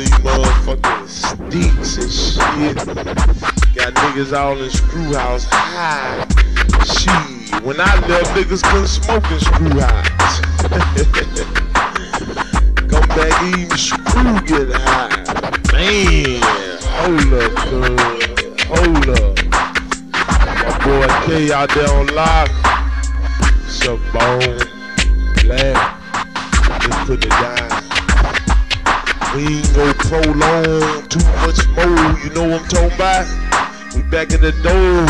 these motherfucking sticks and shit. Got niggas all in screw house high. When I left, niggas couldn't smoke in screw house. Come back, even screw get high. Man, hold up. Hold up. My boy K out there on lock. Bone. Black. Just put it down. We ain't gon' prolong too much more. You know what I'm talking about? We back in the door.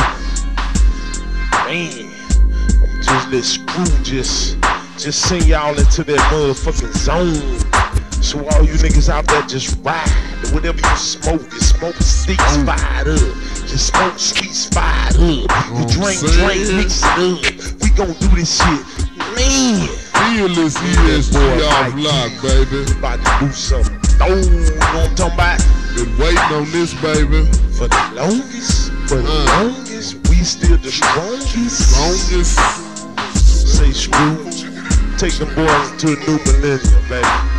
Man, I'm just let screw just just send y'all into that motherfucking zone. So all you niggas out there just ride. Whatever you smoke, you smoke sticks mm. fired up. Just smoke sweets fired up. You drink, drink, mix it up. We gon' do this shit. Man, Fearless ESG boy, off Mike lock, G. baby. about to do something. What I'm talking about? Been waiting on this, baby. For the longest, for the Uh. longest, we still the strongest. Longest. Say screw. Take the boys to a new millennium, baby.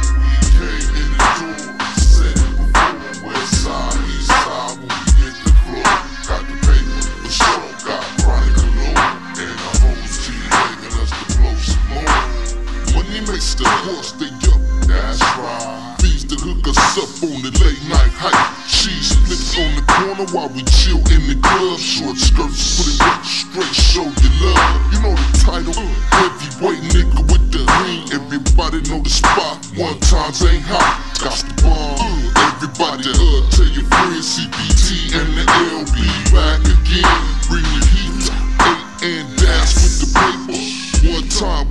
Corner while we chill in the club. Short skirts, put it up straight, show you love. You know the title, heavyweight nigga with the lean. Everybody know the spot. One times ain't hot, got the bomb. Everybody uh, tell your friends CBT and the LB back again. Bring the heat, eight and dance with the paper. One time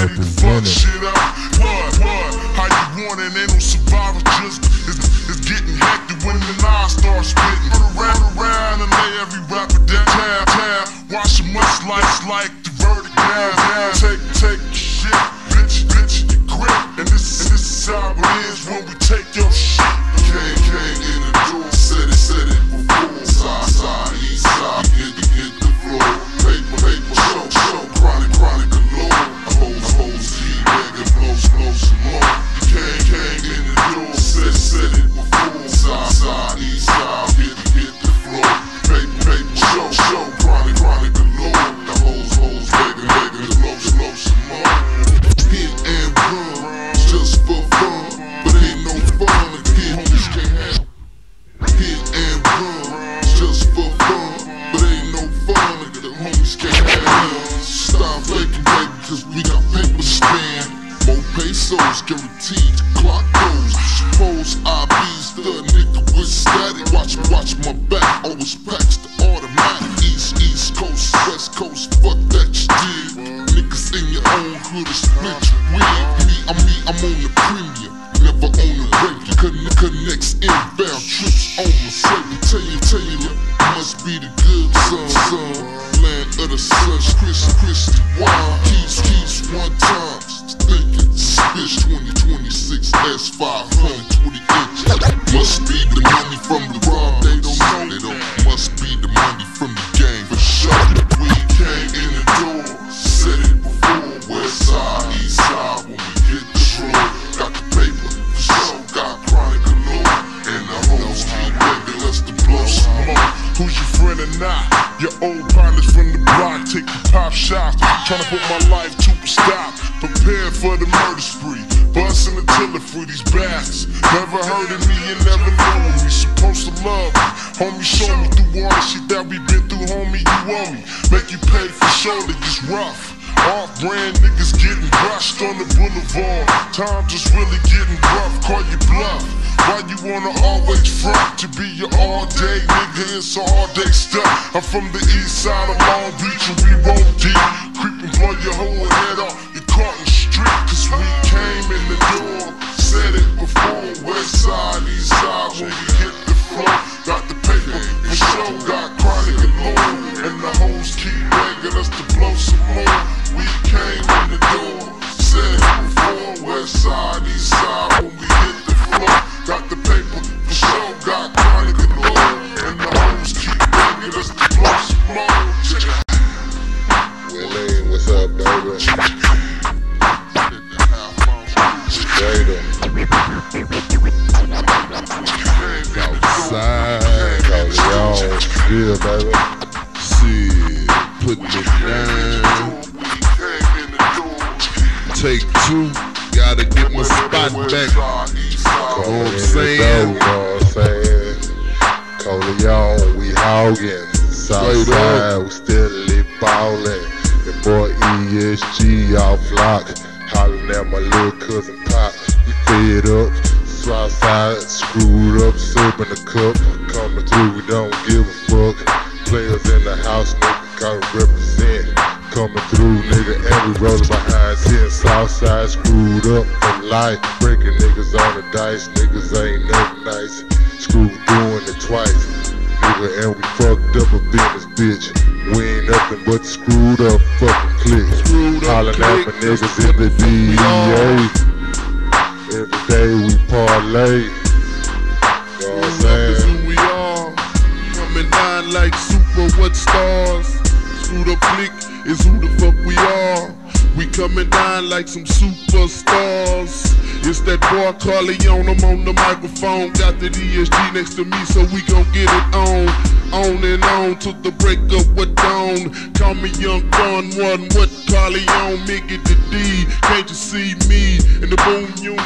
representing. Microphone. Got the ESG next to me, so we gon' get it on. On and on till the break of what dawn. Call me Young Gun One, what Corleone, Miggy the D. Can't you see me in the boom, you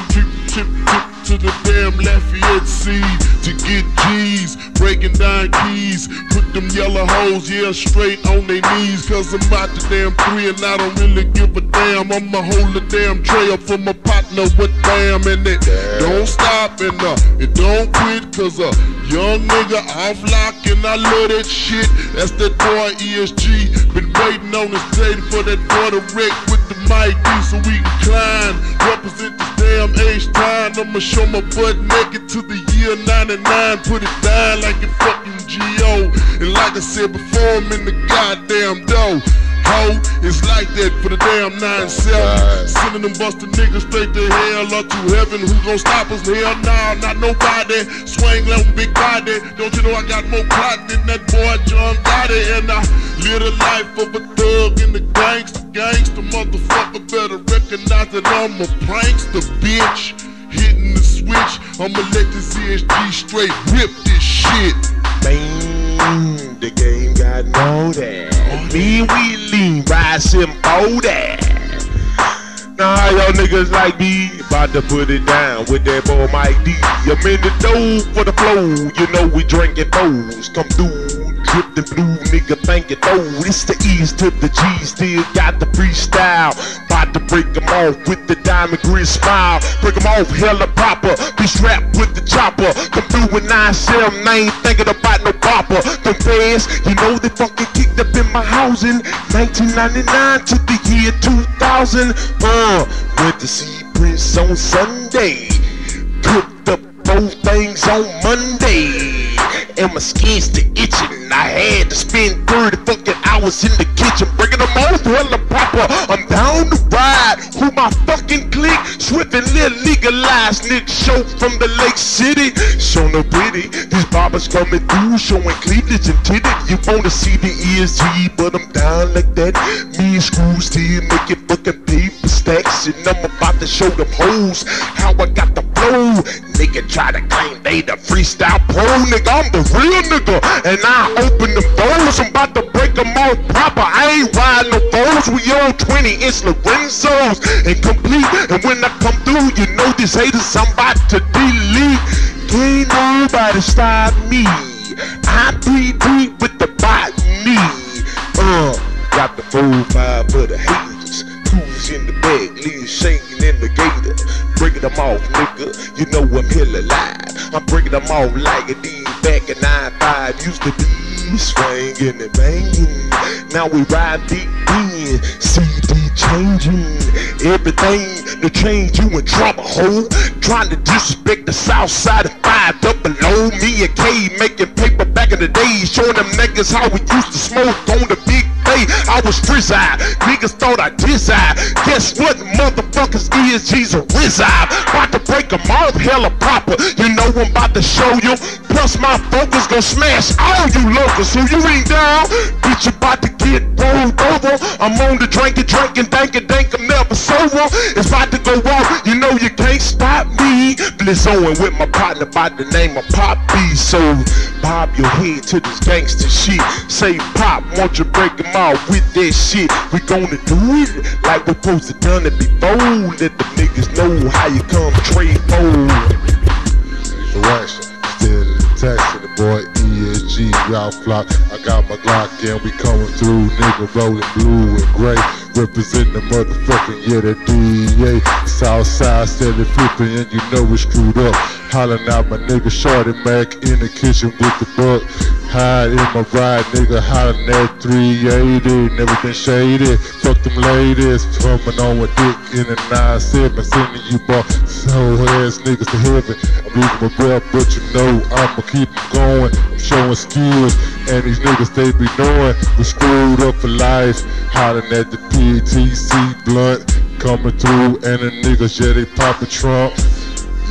yellow hoes, yeah, straight on their knees, cause I'm out the damn three and I don't really give a damn. I'ma hold the damn tray up for my partner with damn and it don't stop and uh, it don't quit, cause a young nigga off lock and I love that shit. That's that boy ESG, been waiting on this day for that boy to wreck with the mic so we can climb, represent this damn age time. I'ma show my butt naked to the year 99, put it down like it fucking G.O. And like I said before, I'm in the goddamn dough. Ho, it's like that for the damn 9-7. Sending them busted niggas straight to hell or to heaven. Who gon' stop us? Hell nah, not nobody. Swing like big body. Don't you know I got more plot than that boy John Gotti? And I live the life of a thug in the gangster. Gangster motherfucker better recognize that I'm a prankster, bitch. Hitting the switch, I'ma let the ESG straight rip this shit. Man, the game got that. Me, we lean, rise and. Now how y'all niggas like me about to put it down with that boy Mike D. I'm in the dough for the flow, you know we drinking foes. Come through, drip the blue nigga thinking oh, it's the E's to the G. Still got the freestyle, about to break 'em off with the diamond grid smile. Break 'em off hella proper, be strapped with the chopper. Come through with 9-7, I ain't thinking about no popper. Them fans, you know they fucking kicked up in my housing. 1999 to the year 2000. Uh, went to see Prince on Sunday. Cooked up both things on Monday. And my skin's still itching. I had to spend 30 fucking hours in the kitchen breaking them off hella proper. I'm down to ride who my fucking clique. And little legalized nigga show from the Lake City. Show no pity. These barbers coming through showing cleavage and titty. You wanna see the ESG, but I'm down like that. Me and Screw still making fucking paper stacks. And I'm about to show them hoes how I got the flow. Nigga try to claim they the freestyle pro. Nigga, I'm the real nigga. And I open the doors. I'm about to break them all proper. I ain't riding no foes. We on 20 inch Lorenzos and complete. And when I come through, you know these haters I'm about to delete. Can't nobody stop me. I breathe deep with the botany. Uh, got the full five for the haters. Who's in the bag, leave shaking in the gator. Breaking them off, nigga. You know I'm hella alive. I'm breaking them off like a D back in 9-5. Used to be swinging and banging. Now we ride deep in. CD changing everything to change you in trouble, ho. Trying to disrespect the south side of five up below me and K making paper back in the day, showing them niggas how we used to smoke on the big day. I was frizz-eyed, niggas thought I diss-eyed. Guess what, motherfuckers, ESG's a riz-eyed. About to break them off hella proper. You know I'm about to show you. Plus my focus gon' smash all you locals. So you ain't down, bitch, you about to get rolled over. I'm on the drinking, drinking, dank, I'm never sober. It's about to go off, you know you can't stop me. Blizz Owen with my partner by the name of Pop B. So bob your head to this gangster shit. Say Pop, won't you break out with that shit? We gonna do it like we supposed to done it before. Let the niggas know how you come trade fold. Direction. Still in the the boy ESG, y'all flock. I got my Glock and we coming through, nigga rolling blue and gray. Represent the motherfucking, yeah, that DEA. Southside steady flipping, and you know we screwed up. Hollin' out my nigga Shorty Mac in the kitchen with the buck. Hide in my ride, nigga, hollering at 380. Never been shady. Fuck them ladies. Coming on with dick in a 9-7. Sending you ball so ass niggas to heaven. I'm losing my breath, but you know I'ma keep going. I'm showing skills, and these niggas they be knowing we screwed up for life. Hollering at the PTC blunt coming through, and the niggas yeah they poppin' Trump.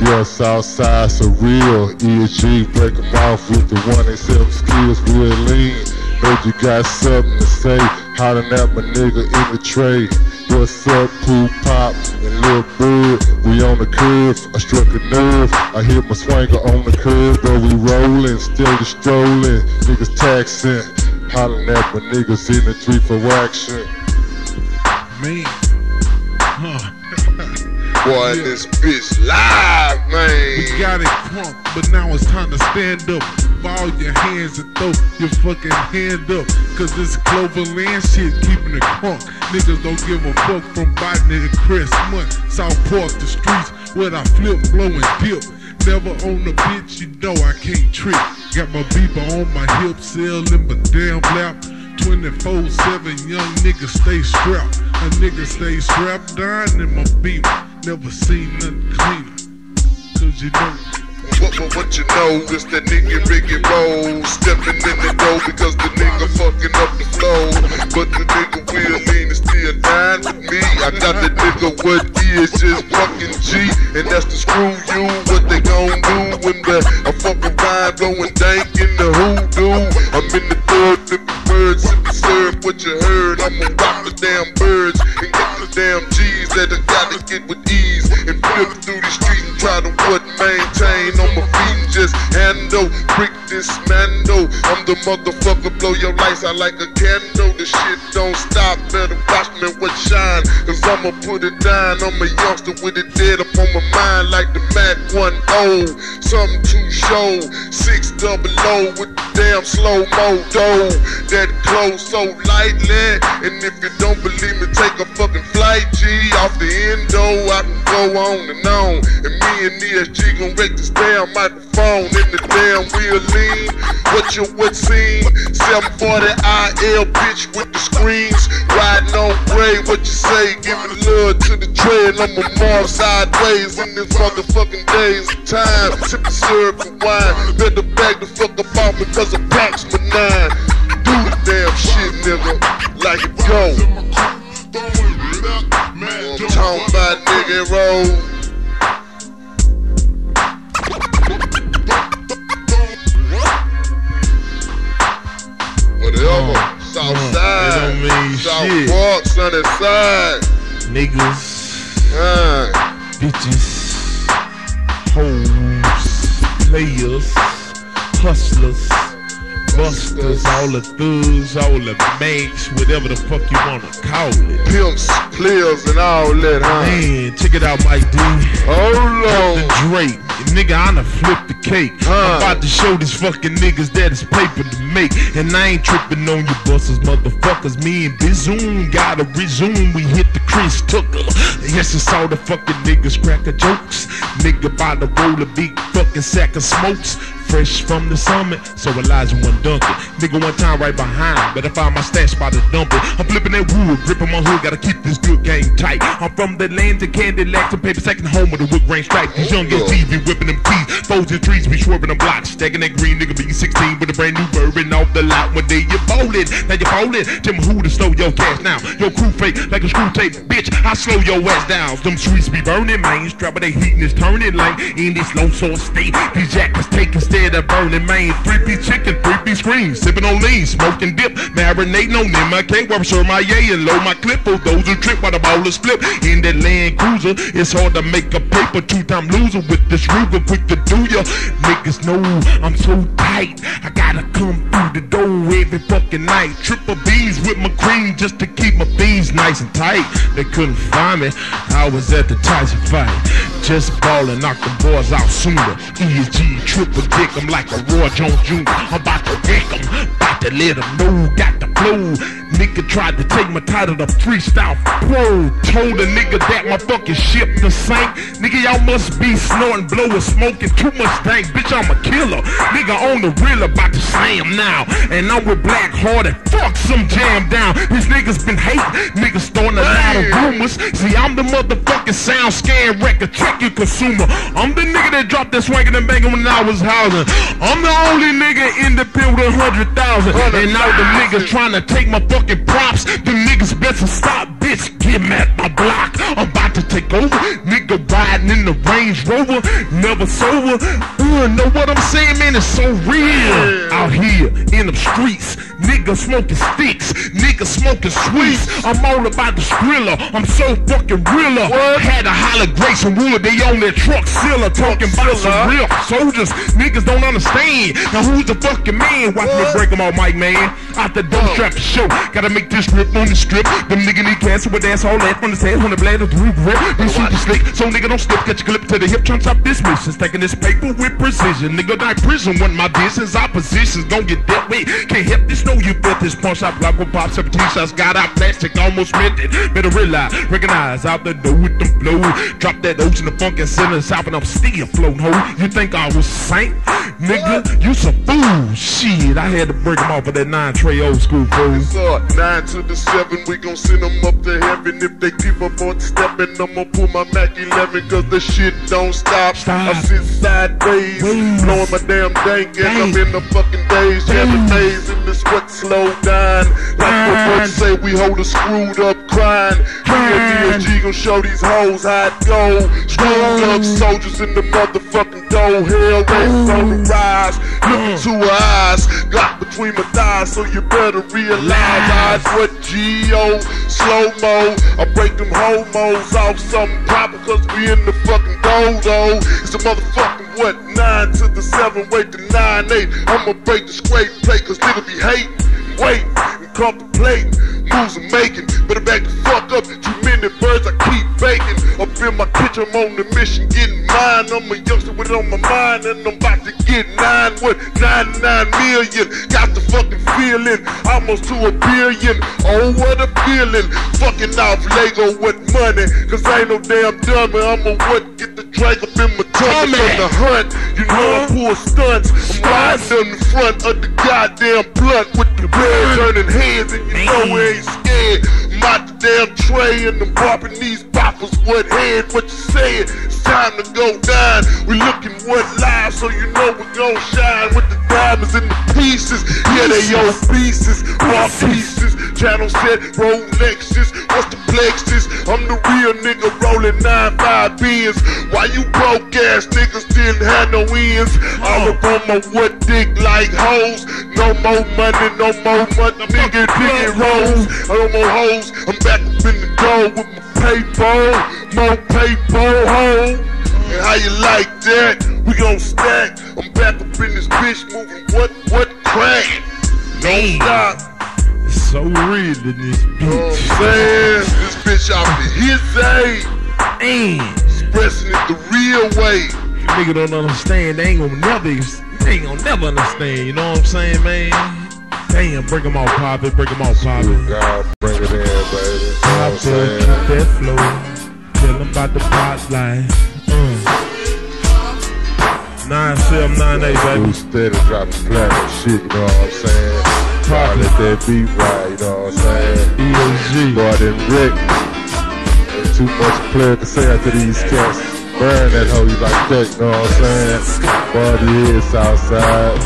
Yeah, Southside surreal. ESG break 'em off with the one they seven skills real lean. Know you got something to say. Hollering at my nigga in the tray. What's up, Pooh Pop and Lil Bird? We on the curve. I struck a nerve. I hit my swanger on the curb, but we rollin', still strolling. Niggas taxing. Hollering at my niggas in the three for action. Man. Huh. Boy, Yeah. this bitch live, man. We got it crunk, but now it's time to stand up. Ball your hands and throw your fucking hand up. Cause this Cloverland shit keeping it crunk. Niggas don't give a fuck from Botany to Crestmont. South Park, the streets where I flip, blow, and dip. Never on the bitch, you know I can't trick. Got my beeper on my hip, selling my damn lap. 24-7, young nigga stay strapped. A nigga stay strapped down in my beamer. Never seen nothing cleaner. Cause you know, What, what, what you know is that nigga Ricky Roll Stepping in the door because the nigga fucking up the flow But the nigga will mean is still down with me I got the nigga what is just fucking G And that's the screw you What they gon' do when the I fuck around blowing dank in the hoodoo. I'm in the third flipping birds sipping syrup what you heard. I'ma rock the damn birds. And get the damn G's that I gotta get with ease And flip through the street and try to what maintain. On my feet and just handle brick dismantle I'm the motherfucker blow your lights out like a candle. The shit don't stop better watch me what shine. Cause I'ma put it down I'm a youngster with it dead up on my mind like the Mac 1-0 Something to show Six double O with the damn slow mo dough. That close so lightly And if you don't believe me take a fucking flight G Off the endo I can go on and on. And me and ESG gon' wreck this damn microphone In the damn wheel lean. What you would seen 740 IL bitch with the screens. Riding on gray what you say? Giving love to the trail I'ma march sideways in this motherfucking days of time. Sipping syrup and wine Better bag the fuck up off me cause I'm packs my nine. Do the damn shit nigga Like it go Talking about nigga roll Whatever. South it side. don't mean South. Park, sunny side. Niggas, Uh, bitches, hoes, players, hustlers, busters, all the thugs, all the mates, whatever the fuck you wanna call it. pimps, players, and all that, huh? Man, check it out, Mike D. Hold The on. Drake, nigga, I done flip the cake. Huh. I'm about to show these fucking niggas that it's paper to make. And I ain't tripping on you busters, motherfuckers. Me and Bizoon gotta resume. We hit the Chris Tucker. Yes, it's all the fucking niggas cracker jokes. Nigga about the roll a big fucking sack of smokes. Fresh from the summit, so Elijah one dunk it. Nigga one time right behind, better find my stash by the dump it. I'm flipping that wood, gripping my hood, gotta keep this good game tight. I'm from the land of candy, lax and paper, second home with the wood grain stripe. These young oh, MCs be whipping them keys, foes and trees be swerving them blocks. Stacking that green nigga be 16 with a brand new bourbon off the lot. One day you bowling, now you bowling. Tell me who to slow your cash now. Your crew fake like a screw tape, bitch. I slow your ass down. Them streets be burning, man. Strap they heating is turning like in this low source state. These jackets take instead of burning, man. Three piece chicken, three piece screens, sipping on lean, smoking dip, marinating on them. I can't wear sure my yay and load my clip for those who trip while the ball is flip. In that Land Cruiser, it's hard to make a paper two time loser with this Ruger quick to do ya. Niggas know I'm so tight. I gotta come through the door every fucking night. Triple B's with my cream just to keep my beans nice and tight. They couldn't find me. I was at the Tyson fight. Just ballin', knock the boys out sooner. ESG triple dick 'em like a Roy Jones Jr. I'm about to wreck 'em, to let 'em know. Got the flow, Nigga tried to take my title to freestyle pro. Told a nigga that my fucking ship to sink. Nigga, y'all must be snorting, blowing, smoking too much dank. Bitch, I'm a killer. Nigga on the real about to slam now. And I'm with Black Hearted. Fuck some jam down. These niggas been hating. Niggas throwing a lot of rumors. See, I'm the motherfucking sound scan record. Check your consumer. I'm the nigga that dropped that swinging and banging when I was housing. I'm the only nigga in the pill with a hundred thousand. And now the niggas trying to take my fucking props. The niggas better stop, bitch. Get mad at my block. I'm about to take over. Nigga riding in the Range Rover. Never sober. Uh, know what I'm saying, man? It's so real out here in the streets. Nigga smoking sticks. Nigga smoking sweets. I'm all about the skrilla. I'm so fucking realer. Had a holler Grace and Wood. They on their truck siller. Talking about some real soldiers. Niggas don't understand. Now who's the fucking man? Watch me break them all, Mike, man. Out the dope strap to show. Gotta make this grip on the strip. Them nigga need cancer with dance all that from the head. When the blade of the roof rip. They super slick. So nigga don't slip. Catch a clip to the hip. Chunks up this mission. Stacking this paper with precision. Nigga die prison when my distance oppositions gon' get dealt with. Can't help this. Know you felt this punch. I block with pop 17 shots. Got out plastic. Almost meant it. Better realize. Recognize out the door with them blow. Drop that ocean the funkin' center south and I'm still floating ho. You think I was saint? Nigga, you some fool. Shit, I had to break them off of that nine tray old school fool. Nine to the seven, we gon' send them up to heaven. If they keep up on stepping, I'ma pull my Mac 11, cause the shit don't stop. Stop. I sit sideways, Ways. blowing my damn dank, and I'm in the fucking days. Yeah, the Dank. days in the sweat slow down. Like the words say, we hold a screwed up grind. Grind. DLG gon' show these hoes how it go. Screwed up soldiers in the motherfucking dough. Hell race on the rise. Look into her eyes. Got between my thighs, so you better realize eyes what G.O. Slow I break them homos off something proper, cause we in the fucking dodo. It's a motherfucking what? Nine to the seven, wait to nine, eight. I'ma break the scrape plate, cause nigga be hating. Wait and contemplating. Moves I'm making. Better back the fuck up. Too many birds I keep baking. Up in my kitchen, I'm on the mission, getting mine. I'm a youngster with it on my mind, and I'm about to get nine. What? 99 million. Got the fucking feeling. Almost to a billion. Oh, what a feeling. Fucking off Lego with money. Cause I ain't no damn dummy. I'ma what? Get the drag up in my tummy. From the hunt. You know I Huh? pull stunts. I'm riding in the front of the goddamn blunt with the bread turning heads, and you know we ain't scared. I'm the damn tray and I'm bopping these boppers. What head? What you saying? It's time to go down. We looking what live, so you know we gon' shine with the diamonds and the pieces. Yeah, they your pieces, raw pieces. Channel set, Rolexes. What's the plexus? I'm the real nigga rolling nine five beers. Why you broke ass niggas didn't have no ends? All up on my what dick like hoes. No more money, no more money, nigga, digging rolls. No more hoes. I'm back up in the door with my paper, more paper, hoe. And how you like that? We gon' stack. I'm back up in this bitch moving what, what crack? Man, Stop. it's so real in this You know bitch. I'm saying? This bitch off the his age, Man, expressing it the real way. nigga don't understand. They ain't gonna never, they ain't gonna never understand. You know what I'm saying, man? Damn, break them all, pop it, break them all, pop it. God, it in, baby. You know what I'm Out there, saying? keep that flow. Tell them about the spotlight. Mm. 9798, Who baby. steady dropping platinum shit, you know what I'm saying? To let that beat right, you know what I'm saying? EOG. Boy, then Rick. Ain't too much player to say after these cats. Burn that hoe you like that, you know what I'm saying? Boy, the head Southside.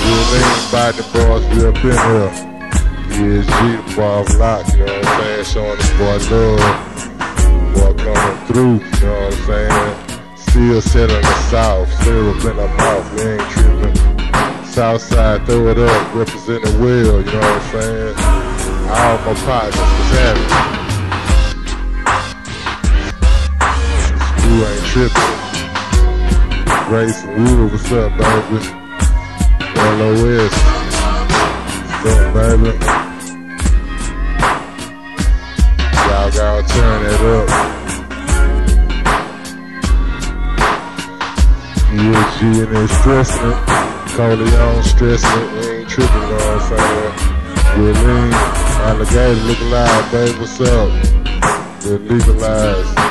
You I mean? Biting boys, we up in here. The boy lock, you know what I'm saying? Showing the boy love. Boy coming through, you know what I'm saying? Still set the south, still up in the mouth, we ain't tripping. Southside, throw it up, representing well, you know what I'm saying? All my partners was having. You ain't tripping. Grace and Ruder, what's up, baby? LOS. What's up, baby? Gotta turn it up. ESG in there stressing it. Corleone stressing. We ain't tripping, what I'm saying? Willie, alligator, look alive, babe. What's up? We're legalized.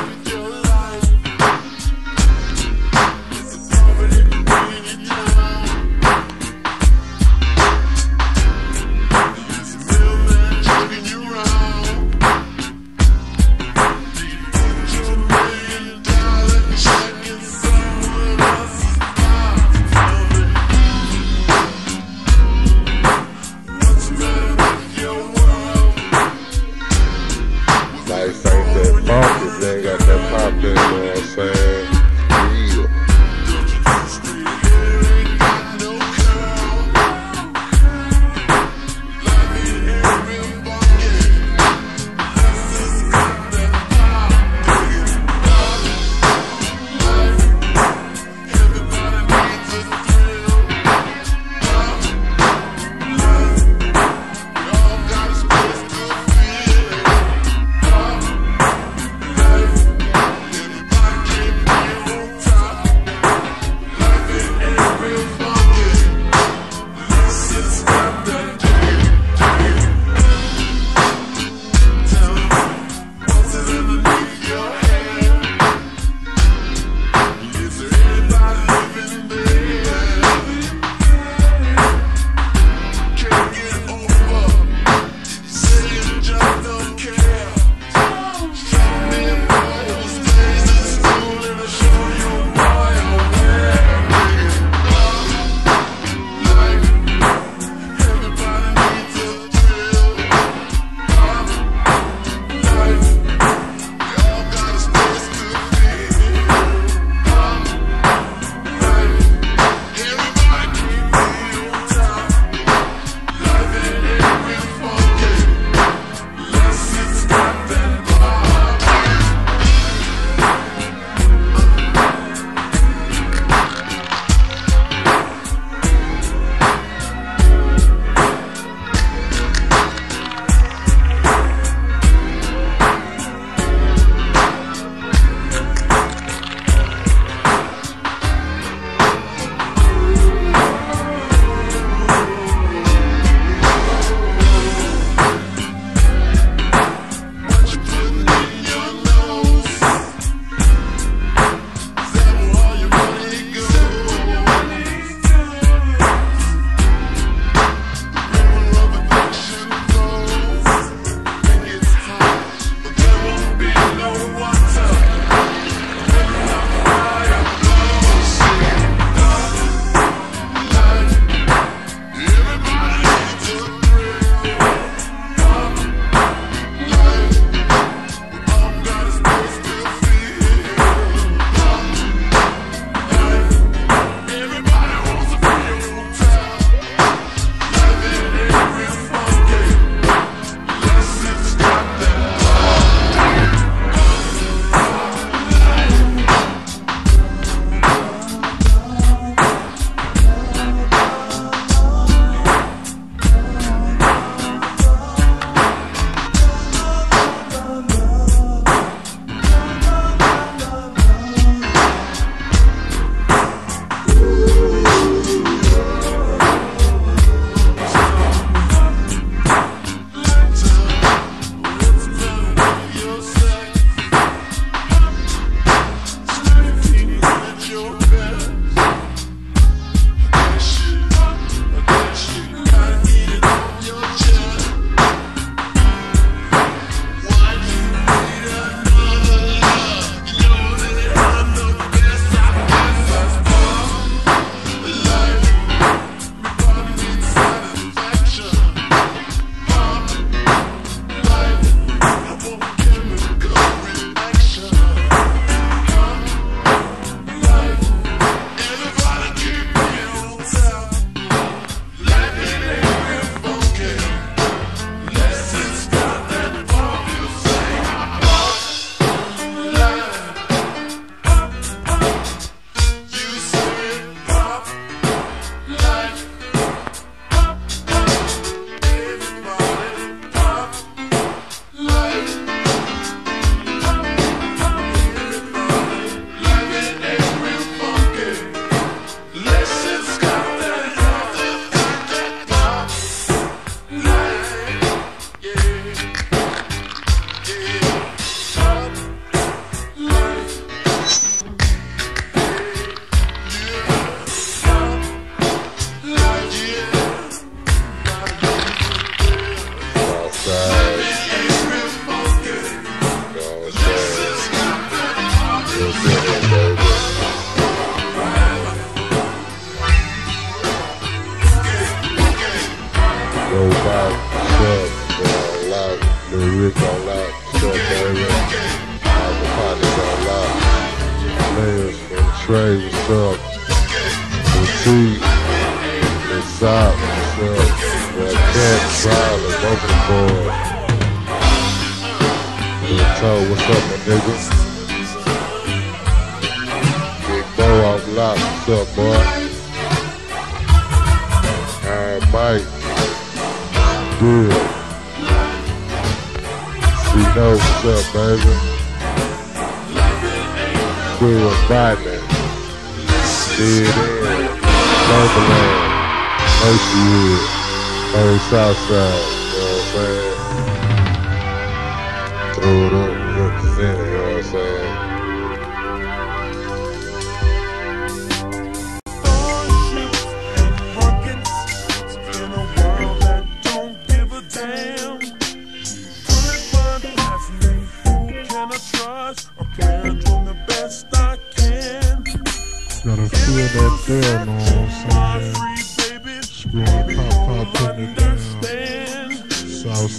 Gotta feel that there, know what I'm saying? Screwing pop, pop, putting it down. South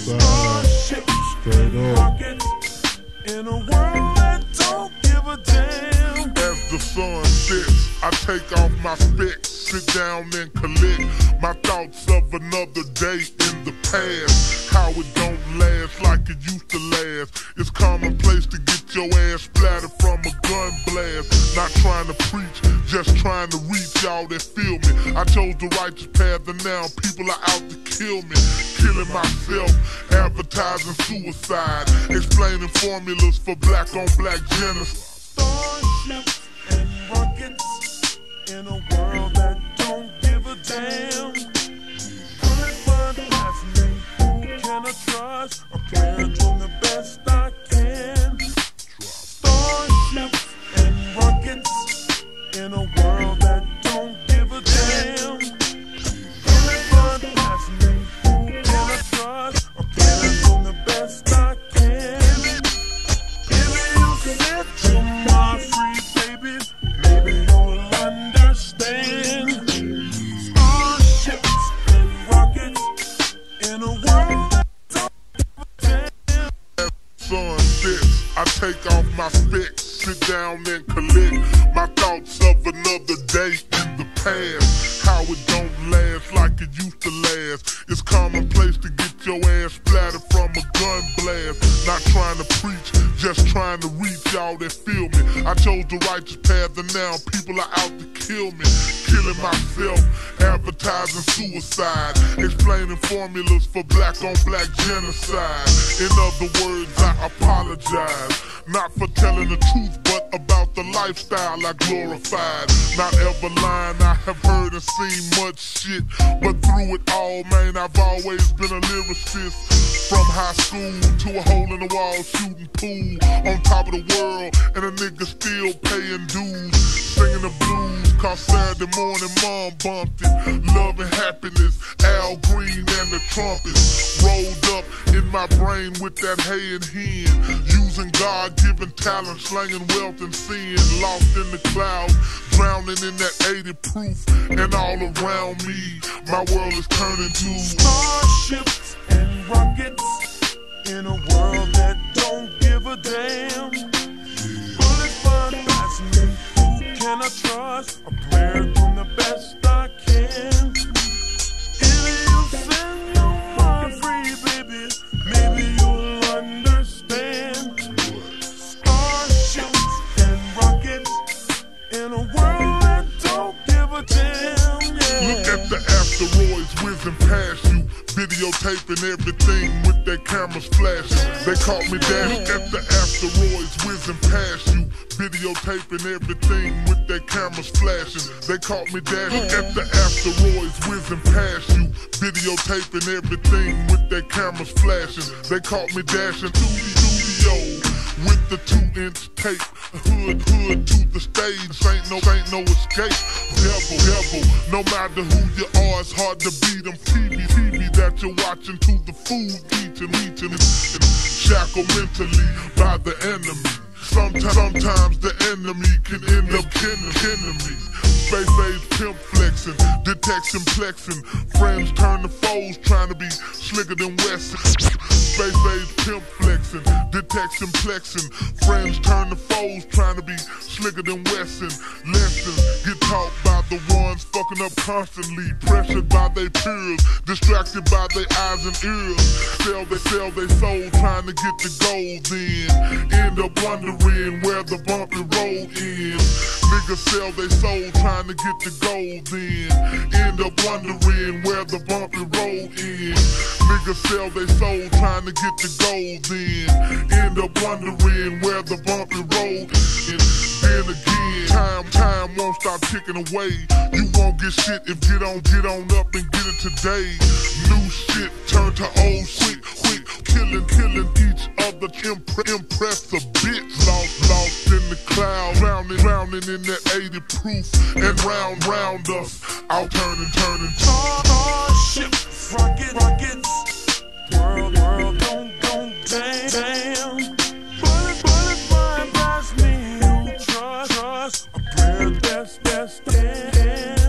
straight up. In a world that don't give a damn. As the sun sets, I take off my specs, sit down and collect my thoughts of another day in the past. How it don't last like it used to last. It's commonplace to get your ass splattered from a gun blast. Not trying to preach, just trying to reach y'all that feel me. I chose the righteous path and now people are out to kill me. Killing myself, advertising suicide, explaining formulas for black on black genocide. Starships and rockets in a world I'm playing doing the best take off my specs, sit down and collect my thoughts of another day in the past. How it don't last like it used to last. It's commonplace to get your ass splattered from a gun blast. Not trying to preach, just trying to reach y'all that feel me. I chose the righteous path and now people are out to kill me. Killing myself, advertising suicide, explaining formulas for black on black genocide. In other words, I apologize. Not for telling the truth, but about the lifestyle I glorified. Not ever lying, I have heard and seen much shit. But through it all, man, I've always been a lyricist. From high school to a hole in the wall shooting pool. On top of the world, and a nigga still paying dues. Singing the blues, cause Saturday morning mom bumped it. Love and happiness, Al Green and the trumpets. Rolled up in my brain with that hay and hen. Using God given talent, slanging wealth and sin. Lost in the clouds, drowning in that 80 proof. And all around me, my world is turning to Starships and rockets in a world that don't give a damn. Can I trust? I'm playing from the best I can. The asteroids whizzing past you, videotaping everything with their cameras flashing. They caught me dashing. At the asteroids whizzing past you, videotaping everything with their cameras flashing. They caught me dashing. At the asteroids whizzing past you, videotaping everything with their cameras flashing. They caught me dashing studio with the two-inch tape, hood, hood to the stage. Ain't no, ain't no escape. Devil, devil. No matter who you are, it's hard to beat them. TV, TV that you're watching to the food eating, eating, and shackled mentally by the enemy. Sometimes, sometimes the enemy can end up killing, killing me. Space age pimp flexing, detection plexing. Friends turn to foes, trying to be slicker than Wesson. Space age pimp flexing, detection plexing. Friends turn to foes, trying to be slicker than Wesson. Lessons get taught by the ones fucking up constantly, pressured by their peers, distracted by their eyes and ears. Sell they sell their soul, trying to get the gold. Then end up wondering where the bumpy road ends. Niggas sell their soul, trying to get the gold. Then end up wondering where the bumpy road ends. Niggas sell their soul, trying to get the gold. Then end up wondering where the bumpy road ends. Then again, time, time won't stop ticking away. You won't get shit if get on, get on up and get it today. New shit turn to old shit, quick, killing, killing each other. Impre- impress a bitch, lost, lost in the cloud, drowning, drowning in that 80 proof, and round, round us, out turning, turning. Starship, rocket, rockets, world, world, don't, don't, damn, damn. Bullet, bullet flying past me, you trust, trust. A prayer best, best, can.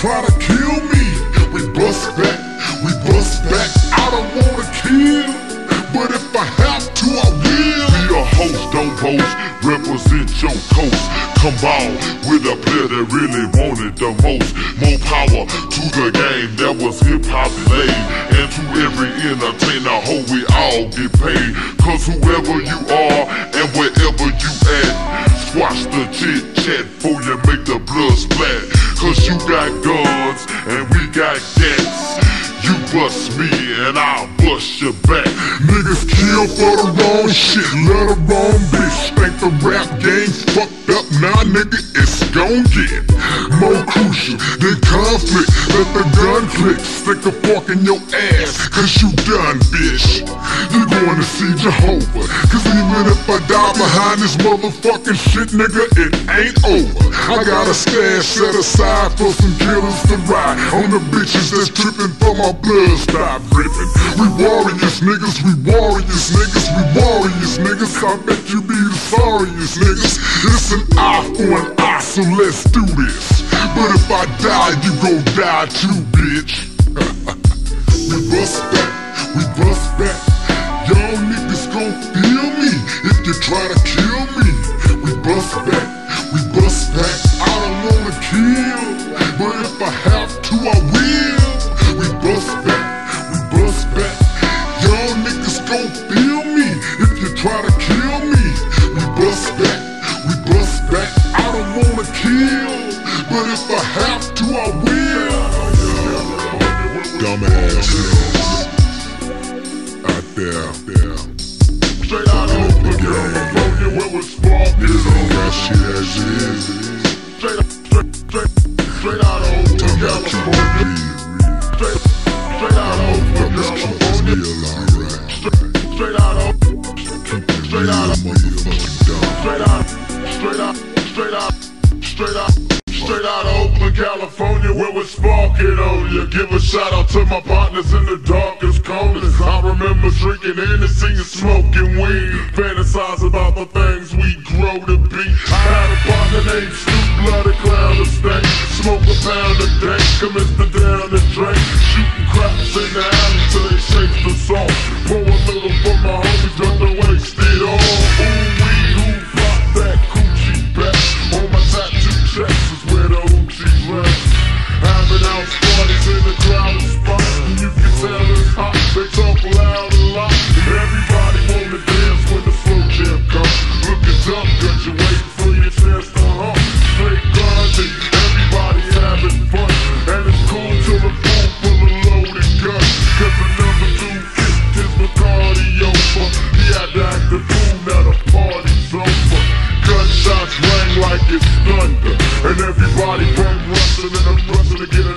Try to kill me. We bust back, we bust back. I don't wanna kill, but if I have to, I will. Be a host, don't boast. Represent your coast. Come on with a player that really wanted the most. More power to the game that was hip hop laid. And to every entertainer, hope we all get paid. Cause whoever you are and wherever you at, squash the chit chat before you make the blood splat. Cause you got your back. Niggas kill for the wrong shit, let a wrong bitch. Think the rap game fucked up, now nigga it's gon' get more crucial than conflict. Let the gun click, stick a fork in your ass, cause you done, bitch. You going to see Jehovah, if I die behind this motherfucking shit, nigga, it ain't over. I got a stash set aside for some killers to ride on the bitches that's tripping for my blood stop dripping. We warriors, niggas, we warriors, niggas, we warriors, niggas. I bet you be the sorriest, niggas. It's an eye for an eye, so let's do this. But if I die, you gon' die too, bitch. we bust back, we bust back. If you try to shout out to my partners in the darkest corners. I remember drinking Hennessy and smoking weed. Fantasize about the things we grow to be. I had a partner named Snoop Bloody Clown of Stank. Smoke a pound a day, commence to down the drain. Shooting craps in the alley till they shake the salt. everybody from wrestling and I'm wrestling again.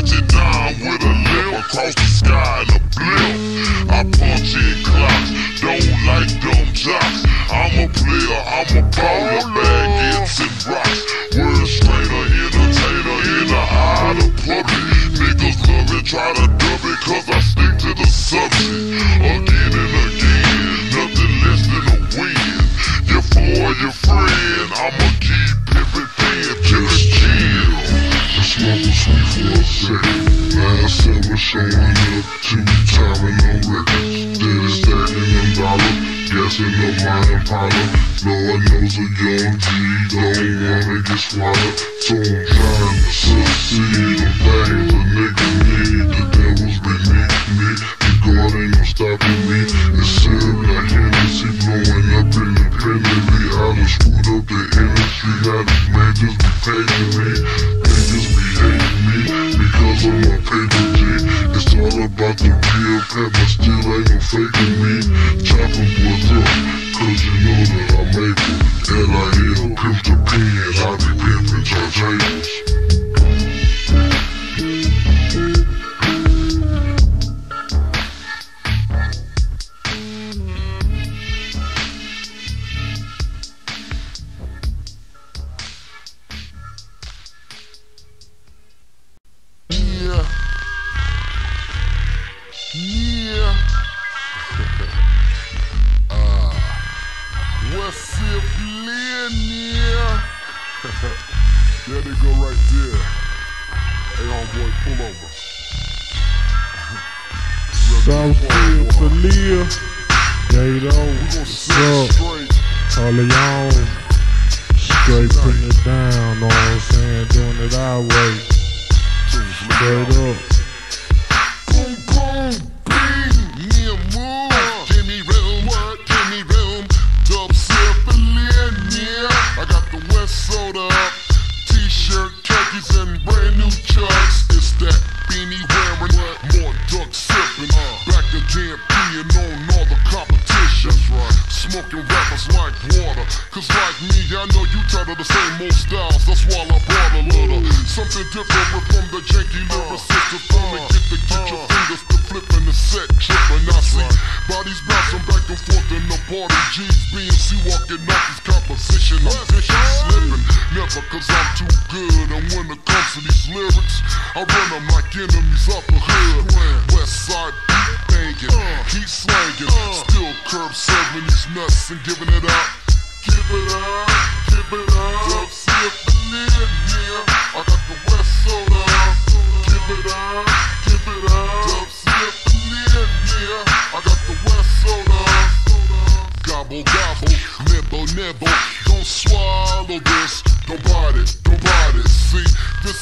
Shot you down with a limb across the sky in a blimp. I punch in clocks, don't like dumb jocks. I'm a player, I'm a baller, baguettes and rocks. We're a straighter, entertainer, in the eye of the. Niggas love it, try to dub it, cause I stick to the subject. Again and again, nothing less than a win. You're for your friend, I'm set. Last ever showing up to me tiring on records. Steady stacking them dollar, guessing up my Impala. Know I knows a young G, don't wanna get swallowed. So I'm trying to succeed.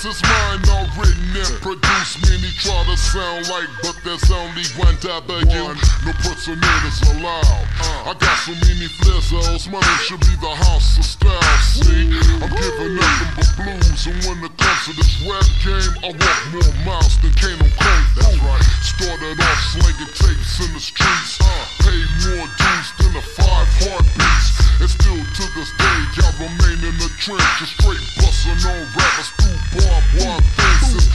Is mine, sound like, but there's only one W. No personators allowed. I got so many flizzles, money should be the house of style. See, I'm giving nothing but blues, and when it comes to this rap game, I walk more miles than Kano Fu. That's right. Started off slinging tapes in the streets, paid more dues than a five heartbeats, and still to this day, I remain in the trenches, straight busting on rappers through barbed wire fences.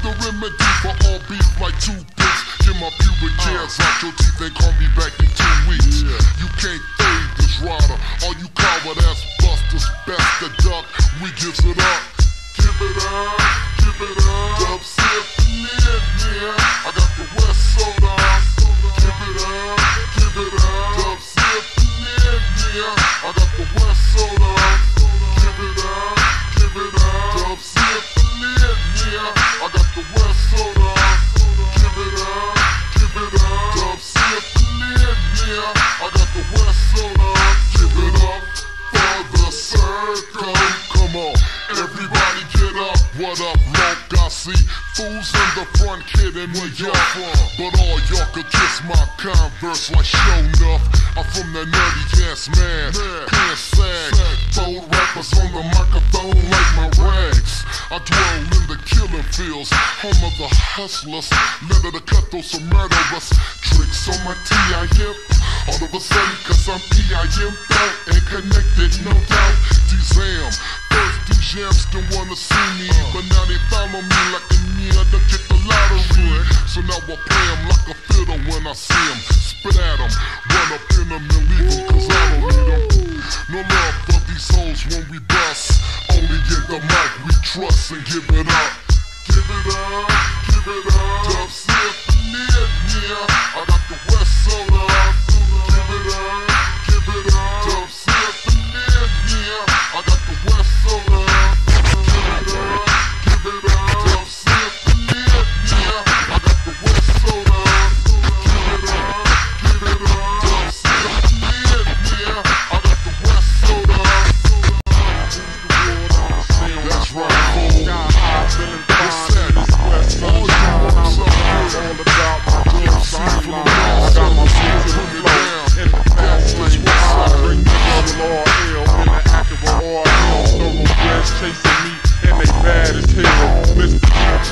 The remedy for all beef like toothpicks. Get my pubic hairs out your teeth and call me back in two weeks. You can't fade this rider. All you coward ass busters, best to duck. We gives it up. Give it up, give it up. Dub Symphony, yeah. I got the West soda. Give it up, give it up. Dub Symphony, yeah. I got the West soda. I see fools in the front kidding me off. But all y'all could kiss my converse like show enough. I'm from the nerdy ass man. Pants sag. Fold rappers on the microphone like my rags. I dwell in the killing fields, home of the hustlers. None of the cutthroats are murderers. Tricks on my TIM. All of a sudden, cause I'm PIM out and connected, no doubt. These jams don't wanna see me, but now they follow me like a get the lottery. So now I play 'em like a fiddle when I see 'em. Spit at 'em, run up in 'em and leave 'em, cause I don't need 'em. No love for these hoes when we bust. Only in the mic we trust and give it up. Give it up, give it up. Dub Symphony, yeah. Chasing me, and they bad as hell. Mr.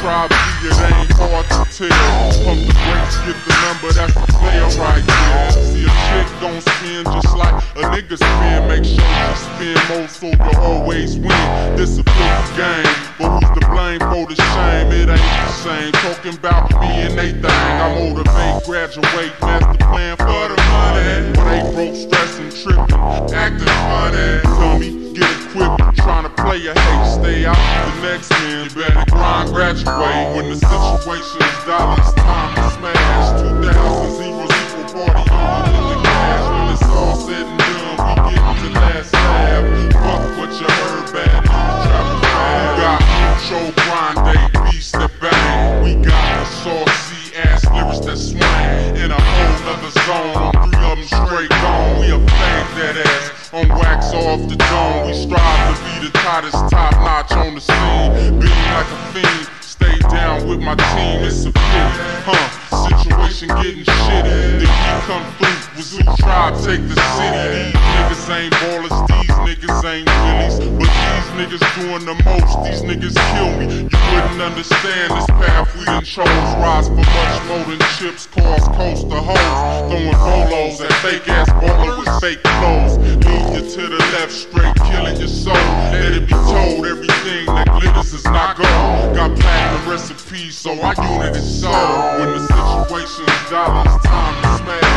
Tribe G, it ain't hard to tell. Pump the brakes, get the number, that's the player right there. See a chick gon' spin just like a nigga spin. Make sure you spin more so you always win. This a filthy game, but who's to blame for the shame? It ain't the same. Talking about me and they thing. I motivate, graduate, master plan for the money. But they broke, next man. You better grind, graduate. When the situation is dollars, time to smash. 2000 zero zero party on in the cash. When it's all said and done, we get to last lab. Fuck what you heard, bad news, travel fast. Got grind, day, beast that bang. We got the saucy ass lyrics that swing in a whole nother zone. On three of them straight gone. We a fade that ass on wax off the dome. We strive to be the tightest the scene. Being like a fiend, stay down with my team. It's a pity, huh? Situation getting shitty. The heat come through. Was who try to take the city. These niggas ain't ballers, these niggas ain't willies. But these niggas doing the most, these niggas kill me. You wouldn't understand this path we done chose. Rise for much more than chips, cars, coast to hoes. Throwing bolos at fake ass ballers with fake clothes. Leading you to the left, straight killing your soul. Let it be told, everything that glitters is not gold. Got platinum recipes, so our unit is sold. When the situation's dollars, time is made.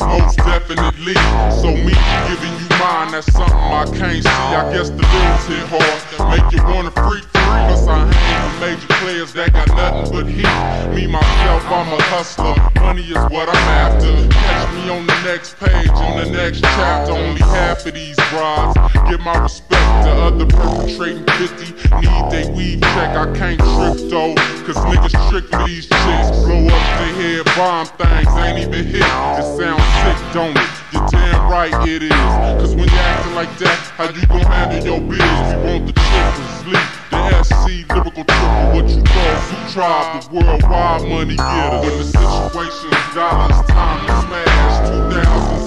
Most definitely. So me giving you mine, that's something I can't see. I guess the rules hit hard, make you wanna freak. Plus I hang the major players that got nothing but heat. Me, myself, I'm a hustler. Money is what I'm after. Catch me on the next page, on the next chapter. Only half of these brides get my respect. The other perpetrating 50 need they weed check. I can't trip though, cause niggas trick these chicks. Blow up the head, bomb things, ain't even hit. It sounds sick, don't it? You're damn right it is. Cause when you acting like that, how you gon' handle your biz? You want the chick to sleep. SC, lyrical triple, what you thought? You tried the worldwide money getter. When the situation's dollars, time to smash 2000.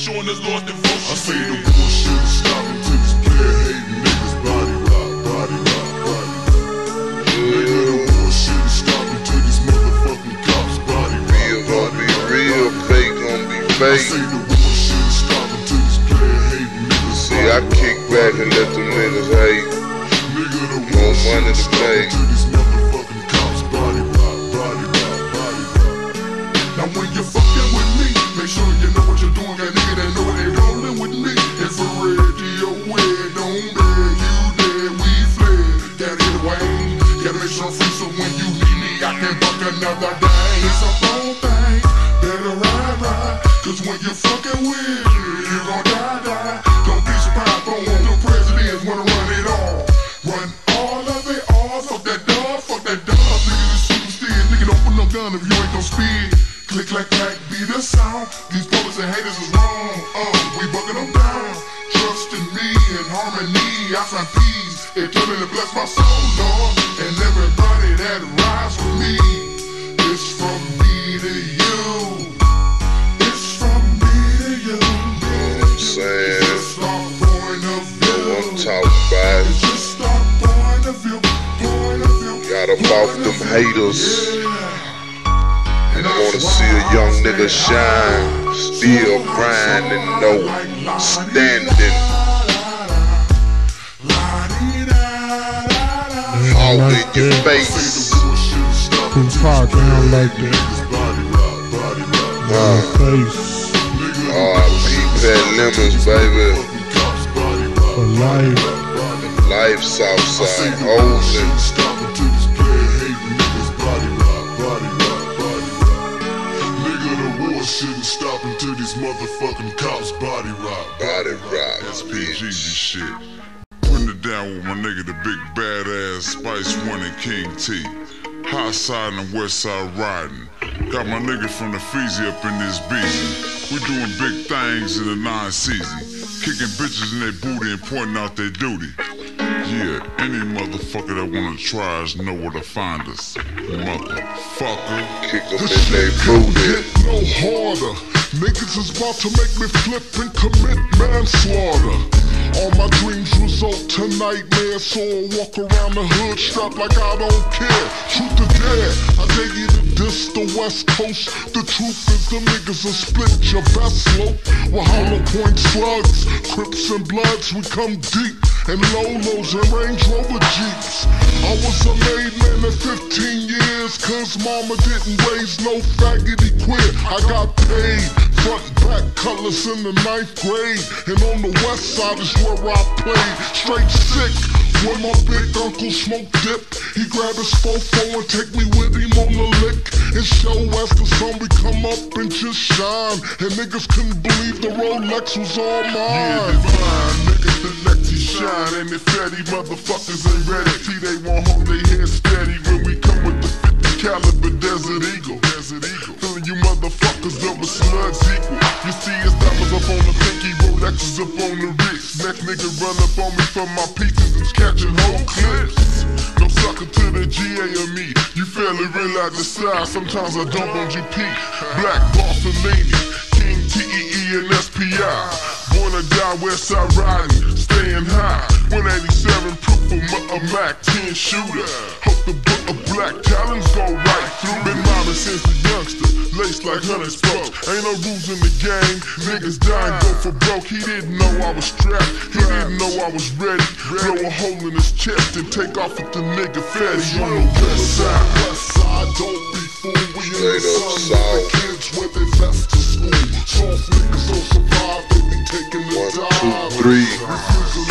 showing us lost devotion. I say the Feezy up in this. We're doing big things in the non-season. Kicking bitches in their booty and pointing out their duty. Yeah, any motherfucker that wanna try us know where to find us. Motherfucker. Kick up this shit couldn't get no harder. Niggas is about to make me flip and commit manslaughter. All my dreams result to nightmares, so I walk around the hood strapped like I don't care. Truth or dare, I dare you to diss the West Coast. The truth is the niggas will split your best slope. With hollow point slugs, Crips and Bloods, we come deep. And Lolos and Range Rover Jeeps. I was a made man at 15 years, cause mama didn't raise no faggoty queer. I got paid, front back colors in the ninth grade. And on the west side is where I played. Straight sick, when my big uncle smoked dip. He grab his fofo and take me with him on the lick. And show as the sun would come up and just shine. And niggas couldn't believe the Rolex was all Yeah, mine. divine niggas let you shine and the fatty motherfuckers ain't ready. See they won't hold their head steady when we come with the 50 caliber Desert Eagle. Desert Eagle. Feeling you motherfuckers up with slugs equal. You see it's diamonds up on the pinky, Rolexes up on the wrist. Next nigga run up on me for my pieces and catching whole clips. No sucker to the GA of me. You fairly realize the size. Sometimes I dump on GP. Black Barcelona, King TEE and SPI. Born to die, west side riding, staying high. 187 proof of a Mac 10 shooter. Hope the book of black talents go right through. Been mobbing since a youngster, laced like hundred spokes. Ain't no rules in the game, niggas dying go for broke. He didn't know I was strapped, he didn't know I was ready. Blow a hole in his chest and take off with the nigga fatty on the west side. West side, don't be fooled. We in the sun with the kids where they best to school. Soft niggas don't survive, they be taking the dive. two, three.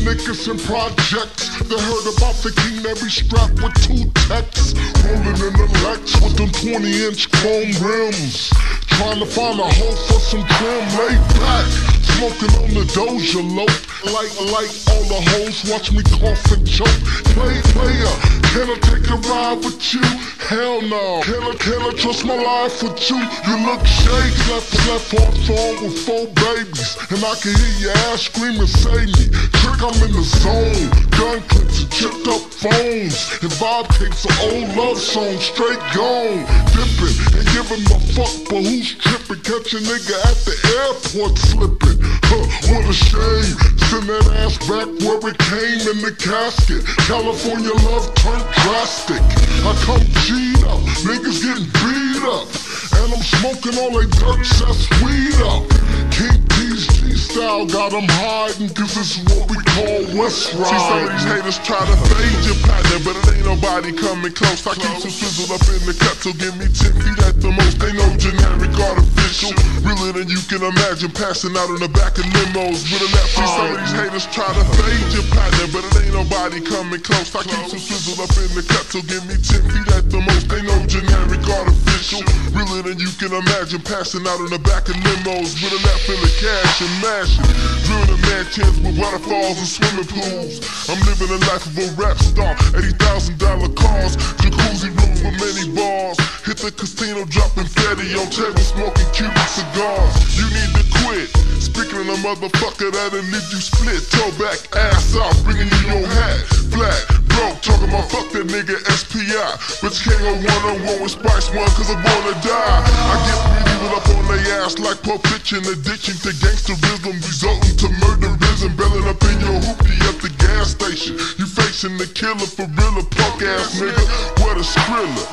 Niggas and projects. They heard about the king that be strapped with two techs. Rolling in the Lex with them 20 inch chrome rims. Trying to find a hole for some trim. Laid back, smoking on the Doja loaf. Like, like all the hoes, watch me cough and choke. Play, player, can I take a ride with you? Hell no. Can I, can I trust my life with you? You look shake, left, left off phone with four babies. And I can hear your ass screaming, save me. Trick, I'm in the zone. Gun clips and chipped up phones. And vibe takes an old love song, straight gone. Dipping and giving my fuck, but who's tripping? Catch a nigga at the airport slipping. Huh, what a shame. Send that ass back where it came in the casket. California love turned drastic. I come G'd up, niggas getting beat up. And I'm smoking all they dirt that's weed up. King G style got them hiding, cause is what we call West See some of these Ride. haters try to fade your partner, but it ain't nobody coming close. I keep some swizzle up in the cut, so give me 10 feet at the most. They know generic, artificial. Realer than you can imagine, passing out in the back of limos with a lap. See some of these haters try to fade your partner, but it ain't nobody coming close. I keep some swizzle up in the cut, so give me 10 feet at the most. They know generic, artificial. Realer than you can imagine, passing out in the back of limos with a lap full of cash and Drilling mansions with waterfalls and swimming pools. I'm living the life of a rap star. $80,000 cars, jacuzzi rooms with many bars. Hit the casino dropping fatty on tables, smoking Cuban cigars. You need to quit. Speaking of a motherfucker that'll leave you split. Toe back, ass out, bringing you your hat. Flat, broke, talking about fuck that nigga SPI. But you can't go one on one with Spice One cause I wanna die. I get with up on they ass like Fiction. Addiction to gangsterism resulting to murderism. Belling up in your hoopty at the gas station. You facing the killer for real, a punk ass nigga. What a skrilla.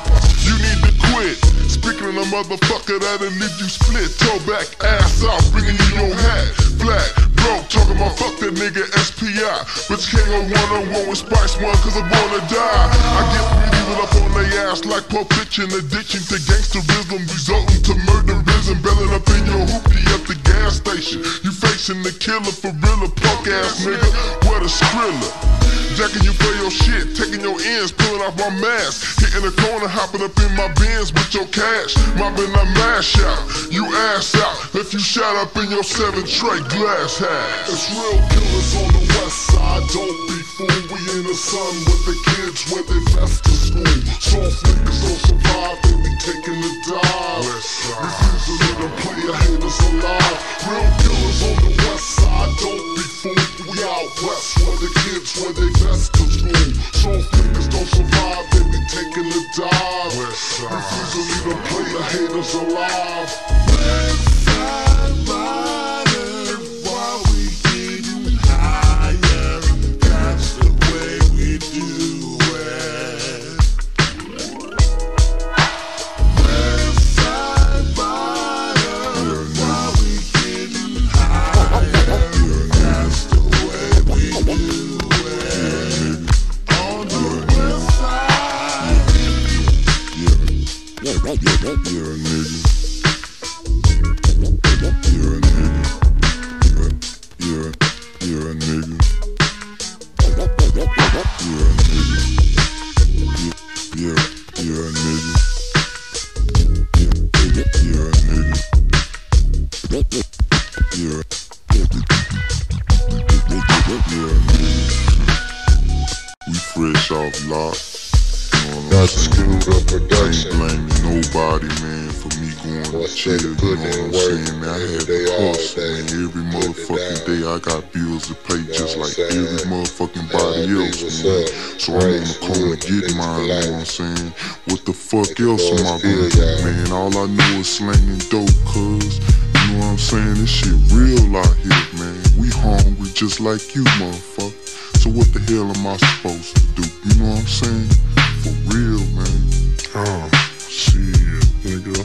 You need to quit. Speaking a motherfucker that'll leave you split. Toe back, ass out, bringing you your hat. Flat, broke, talking about fuck that nigga SPI. But you can't go one on one with Spice One cause I wanna die. I get with up on they ass like Pulp Fiction. Addiction to gangsterism resulting to murderism. Belling up in your hoopty at the gas station. You facing the killer for real, a punk ass nigga. What a skrilla. Jacking you for your shit, taking your ends, pulling off my mask. Hitting the corner, hopping up in my bins with your cash. Mopping that mash out, you ass out. If you shot up in your seven tray glass hat. It's real killers on the west side, don't be fooled. We in the sun with the kids where they best to school. Soft niggas don't survive, they be taking the dive. Refuse to let them play a haters alive. Real killers on the west side, don't be fooled. We out west where the kids where they best to school. Soft niggas don't survive, they be taking the dive. Refuse to let them play the haters alive. West side You're nigga. Nigga. Nigga. Nigga. Fresh off lock. You know what I'm Got saying? screwed up I ain't production. blaming nobody, man, for me going to jail. You know what I'm saying? Man, I had to hustle, man. Every motherfucking day, I got bills to pay just like saying? every motherfucking body else, man. So I'm on the corner niggas mine, you know what I'm saying? What the fuck else am I gonna do, man? All I know is slanging dope, cuz. You know what I'm saying? This shit real out here, man. We hungry just like you, motherfucker. So what the hell am I supposed to do? You know what I'm saying? For real, man. Oh, shit, nigga.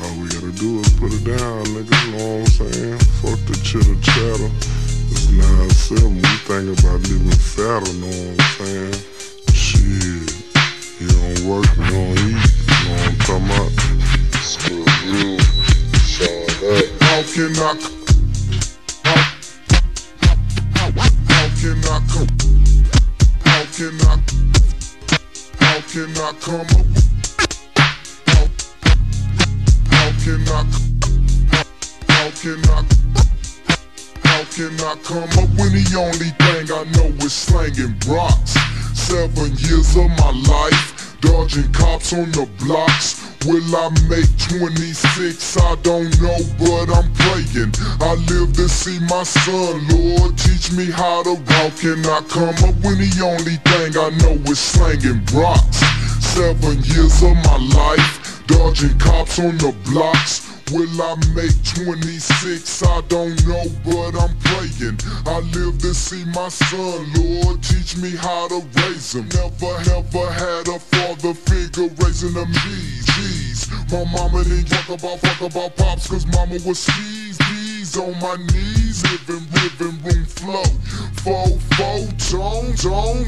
All we gotta do is put it down, nigga. You know what I'm saying? Fuck the chitter chatter. It's 9-7. We think about living fatter, know what I'm saying? Shit. You don't work, you don't eat. You know what I'm talking about? Screw you. Showing up. How can I? Is slanging rocks? Seven years of my life, dodging cops on the blocks. Will I make 26? I don't know, but I'm praying. I live to see my son, Lord, teach me how to. walk. And I come up when the only thing I know is slanging rocks? Seven years of my life, dodging cops on the blocks. Will I make 26? I don't know, but I'm praying. I live to see my son, Lord, teach me how to raise him. Never, never had a father figure raising them G's, G's. My mama didn't talk about, fuck about pops, cause mama was skis, G's on my knees, living, living room flow. Four, four, tone, tone,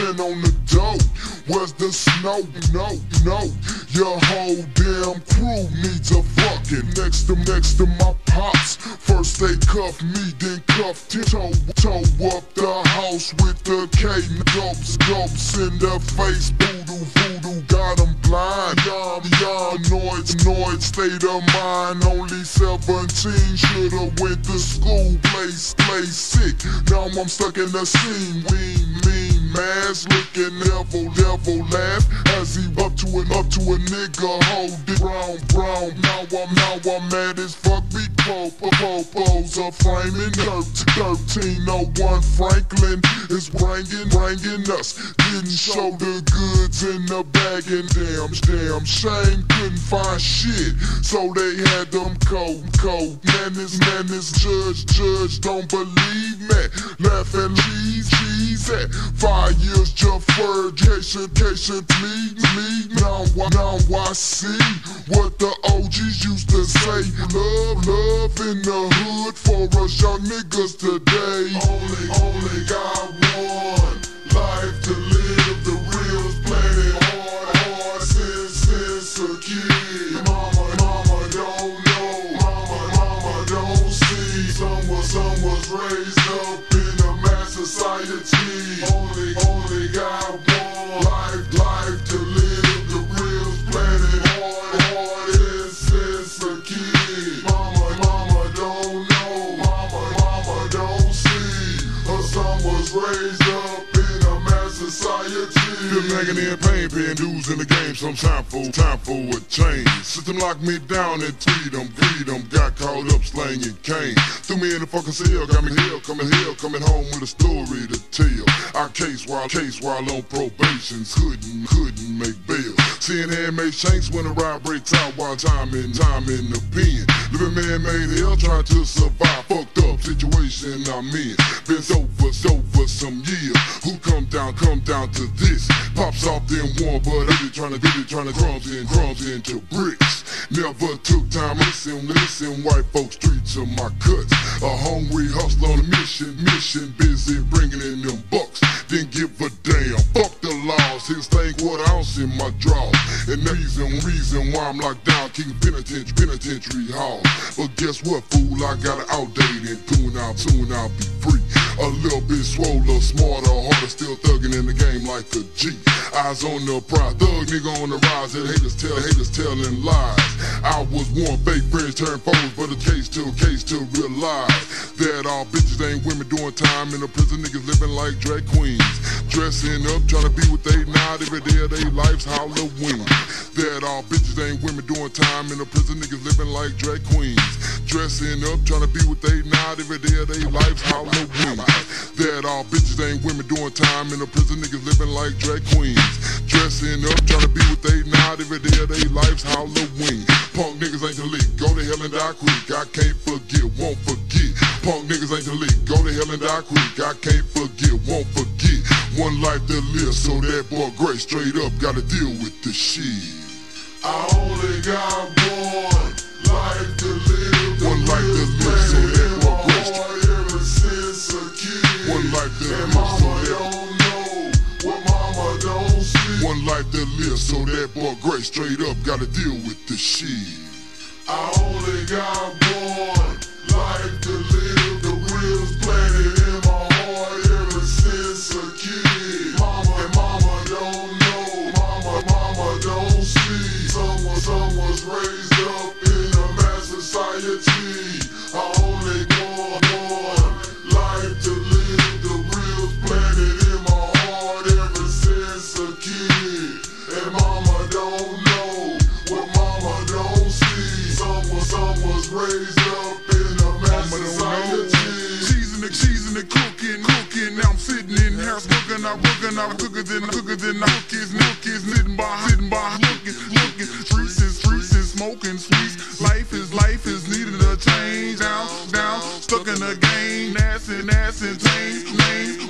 footprint on the dope. Where's the snow? No, no. Your whole damn crew needs a fucking next to next to my pops. First they cuff me, then cuff him. Toe, toe up the house with the K. Dopes, dopes in the face. Voodoo, voodoo, got 'em blind. Yum, yum, noise, noise, state of mind. Only 17, should've went to school. Play, play sick. Now I'm stuck in the scene. We mean mask, looking devil, devil laugh as he up to an up to a nigga. Hold it brown, brown. Now I'm now I'm mad as fuck. Big po, po, po, pose a framing dirt. 1301 Franklin is ringing, ringing us. Didn't show the goods in the bag and damn, damn shame couldn't find shit. So they had them cold, cold. Man, is, man, is, judge, judge don't believe me. Laughing cheese, cheese at five years deferred. Cation, cation, please, me. Now, I- now I see what the OGs used to say. Love, love in the hood for us young niggas today. Only, only got one life to live. The real's planet hard, hard since, since a kid. Mama, mama don't know. Mama, mama don't see. Some was, some was raised up in society. Only, only got Been magging in pain, paying dues in the game. Some time for, time for a change. System locked me down and freedom, freedom. Got caught up slanging cane. Threw me in the fucking cell, got me here, coming here, coming home with a story to tell. I case while, case while on probation, couldn't, couldn't make. Seeing handmade shanks when the ride breaks out while time in, time in the pen. Living man made hell trying to survive. Fucked up situation I'm in. Been so for, so for some years. Who come down, come down to this? Pops off then one, but I be trying to get it, trying to crumbs in, crumbs into bricks. Never took time, listen, listen, white folks streets of my cuts. A hungry hustler on a mission, mission, busy bringing in them bucks. Didn't give a damn, fuck laws, his thing what ounce in my draw. And the reason, reason why I'm locked down, keep penitentiary, penitentiary hall. But guess what, fool, I got it outdated, soon I'll, soon I'll be free. A little bit swoller, smarter, harder, still thugging in the game like a G. Eyes on the prize, thug nigga on the rise, and haters tell, haters telling lies. I was one fake friends turned foes, but a case to case to realize that all bitches ain't women doing time in the prison, niggas living like drag queens. Dressing up, trying to be what they not every day of their life's Halloween. That all bitches ain't women doing time in the prison, niggas living like drag queens. Dressing up, trying to be what they not every day of their life's Halloween. That all bitches ain't women doing time in the prison, niggas living like drag queens. Dressing up, trying to be what they not every day of their life's Halloween. Punk niggas ain't the lick, go to hell and die quick. I can't forget, won't forget. Punk niggas ain't the lick, go to hell and die quick. I can't forget, won't forget. One life to live, so that boy Gray straight up gotta deal with the shit. I only got one life to live. One life to live, so that boy Gray straight ever since a kid. One life to And live, so mama that don't know what mama don't see. one life to live, so that boy Gray straight up gotta deal with the shit. I only got one life to live. House cooking, I'm cooking, I'm cooking, then cooking, then I cookies, nookies, sitting by, sitting by, looking, looking. Streets is streets is smoking sweets. Life is life is needed a change. Down, down, stuck in the game. Nassin', nassin', change, name,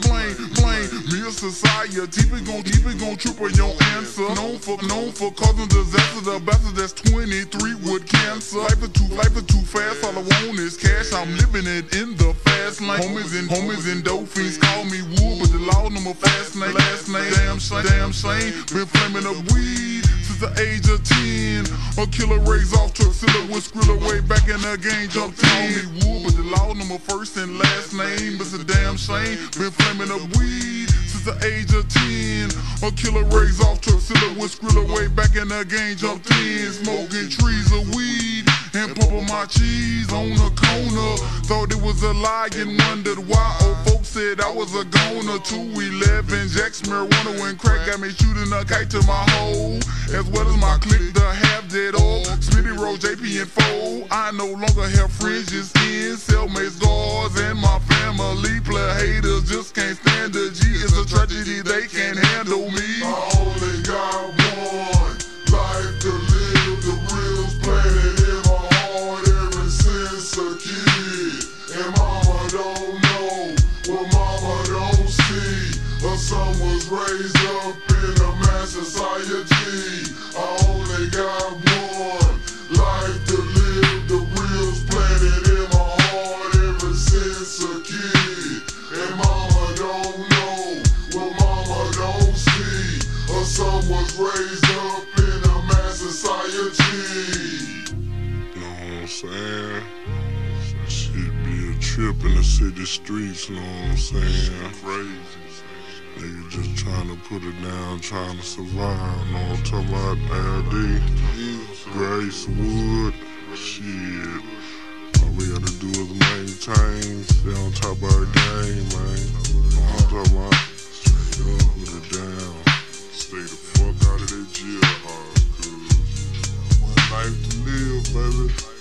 a society, it gon' keep it gon' triple your answer. Known for known for causing disaster. The best that's 23 with cancer. Life is too life is too fast. All I want is cash. I'm living it in the fast lane. Homies and homies and dope fiends call me Wood, but the law my fast name. Last name, damn shame, damn shame. Been flaming up weed since the age of 10. A killer raise off truck, Silla with Skrilla way back in the game. Jump call me Wood, but the law my first and last name. It's a damn shame. Been flaming up weed since the age of 10. A killer raise off truck, Silla with Skrilla way back in the game. Jump 10. Smoking trees of weed and pumping my cheese on the corner. Thought it was a lie and wondered why. Old folks said I was a goner. 211 Jacks marijuana when crack got me shooting a kite to my hole. As well as my clique, the half dead old. Smitty Road, JP and Foe. I no longer have fringes in, cellmates, guards, and my family. Player haters just can't stand the G. It's a tragedy they can't handle me. I only got raised up in a mass society. I only got one life to live. The wheels planted in my heart ever since a kid. And mama don't know what mama don't see. Her son was raised up in a mass society. You know what I'm saying? Shit be a trip in the city streets, you know what I'm saying? Crazy. Nigga just trying to put it down, trying to survive. Know I'm talking about Al-D, Grace Wood, shit. All we gotta do is maintain. They don't talk about game, man. I'm talking about up, put it down. Stay the fuck out of that jail, cause one life to live, baby.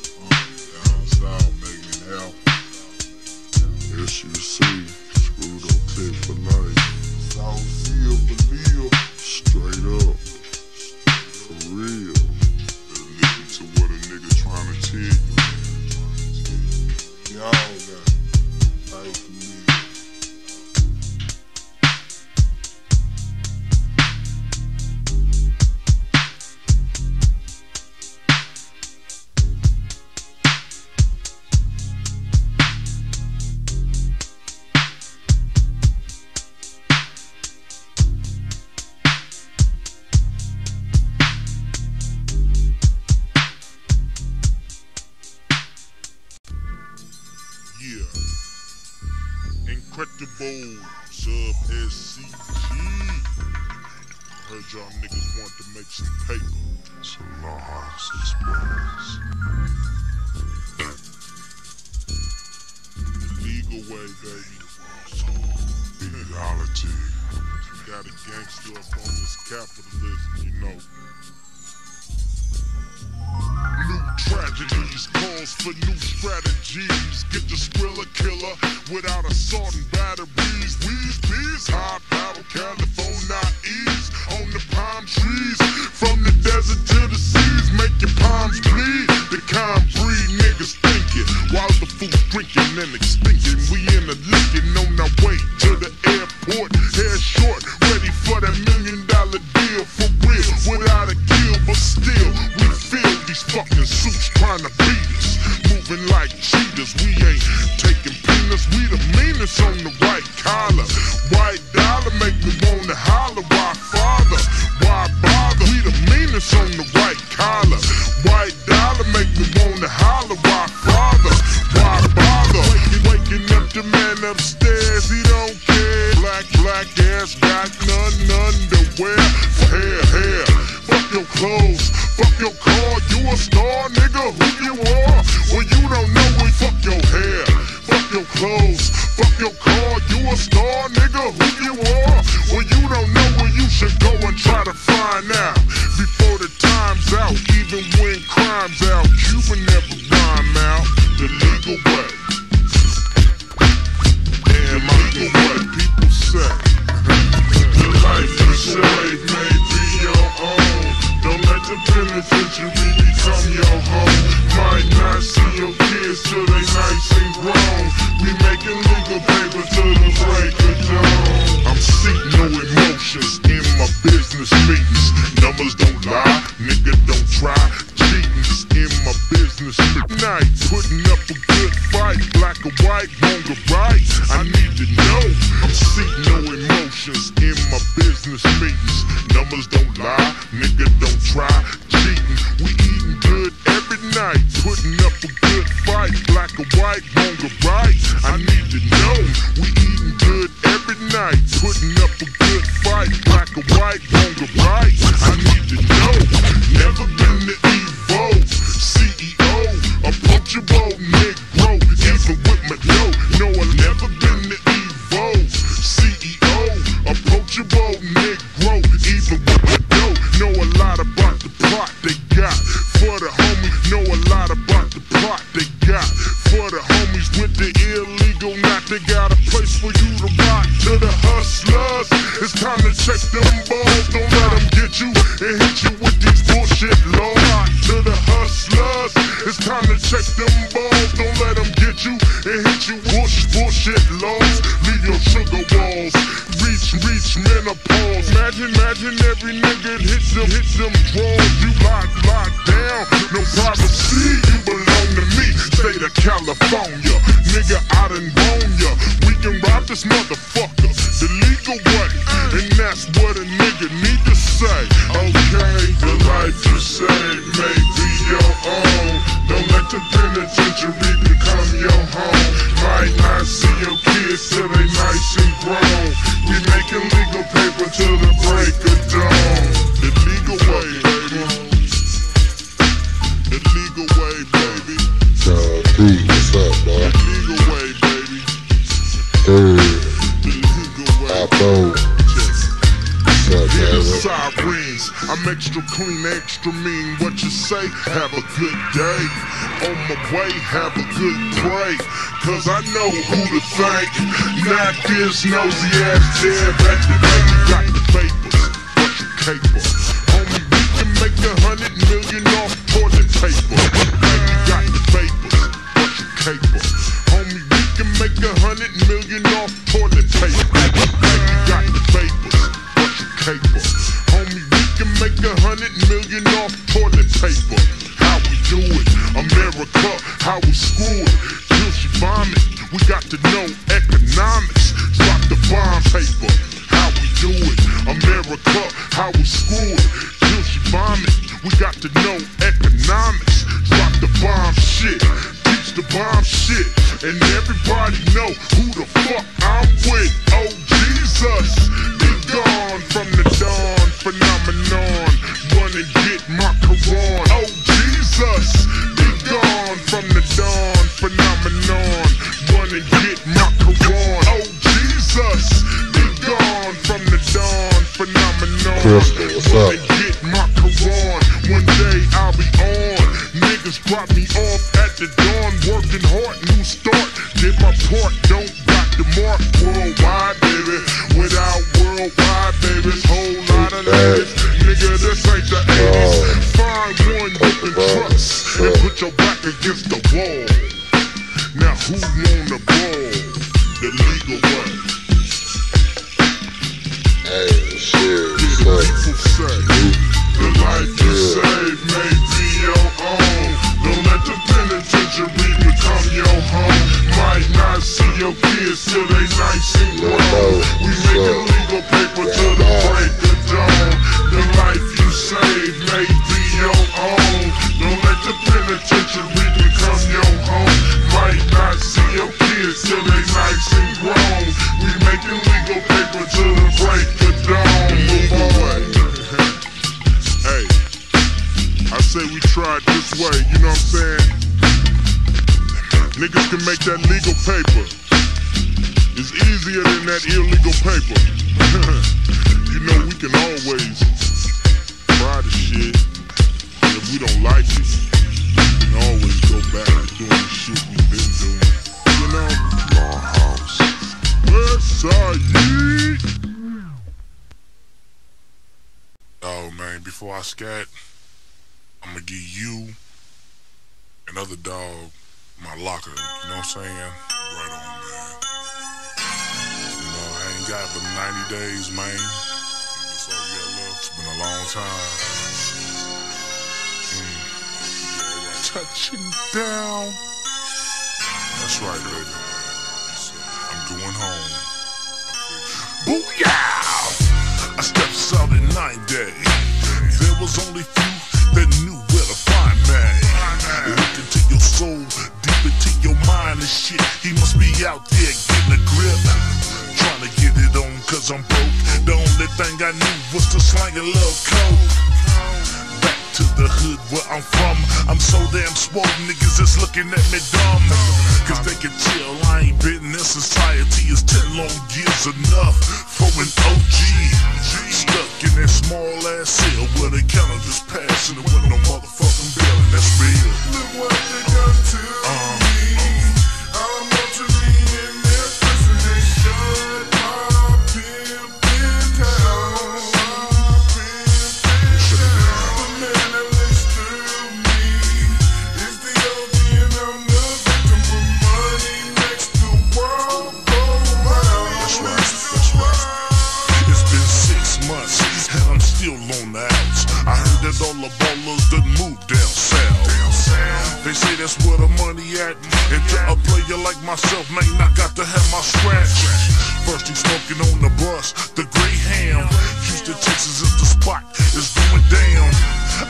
without a sword and batteries. We's bees, high battle, California ease on the palm trees. From the desert to the seas, make your palms bleed. The kind breed niggas thinking while the food's drinking and extinguishing. We in the licking on our way to the airport. Hair short, ready for that million dollar deal for real. Without a way, baby. John P, what's up? Legal way, baby. Third, legal way. Apple, what's up, Hear the baby? sirens. I'm extra clean, extra mean. What you say? Have a good day. On my way, have a good pray. Cause I know who to thank. Not this nosy ass dead back to back. Got the papers. What you caper? Homie, we can make a hundred Touching down. That's right, baby. I'm going home. Booyah! I stepped out in nine day. There was only few that knew where to find me. Look into your soul, deep into your mind and shit. He must be out there getting a grip. Trying to get it on cause I'm broke. The only thing I knew was to slang a little coke. The hood where I'm from. I'm so damn swole, niggas is looking at me dumb. Cause they can tell I ain't been in this society is 10 long years enough for an OG. Stuck in that small ass cell where the counter just passing it with no motherfucking bill, and that's real. Look what they done to me. the money at. Me. And to a player like myself, man, I got to have my scratch. First you smoking on the bus, the Greyhound. Houston, Texas is the spot, it's going down.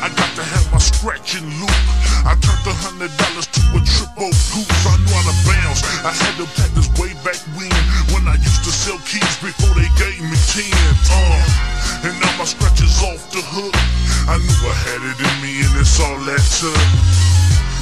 I got to have my scratching loop. I turned a hundred dollars to a triple goose. I knew how to bounce, I had to practice way back when When I used to sell keys before they gave me ten. Uh, And now my scratch is off the hook. I knew I had it in me and it's all that took.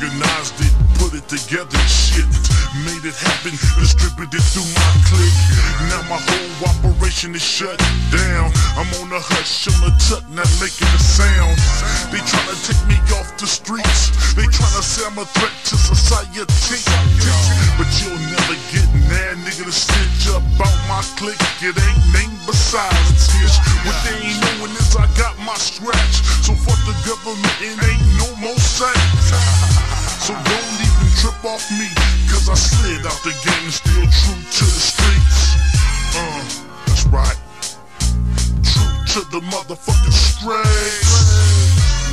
Organized it, put it together, shit. Made it happen, distributed it through my clique. Now my whole operation is shut down. I'm on a hush, on a tuck, not making a sound. They tryna take me off the streets. They tryna say I'm a threat to society. But you'll never get that nigga, to stitch up out my clique. It ain't name besides this. What they ain't knowing is I got my scratch. So fuck the government, it ain't no more sex so don't even trip off me, cause I slid out the game and still true to the streets. Uh, that's right. True to the motherfucking streets.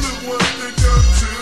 Look what they done to